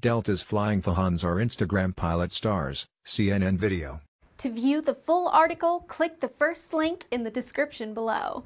Delta's flying Fahans are Instagram pilot stars, CNN Video. To view the full article, click the first link in the description below.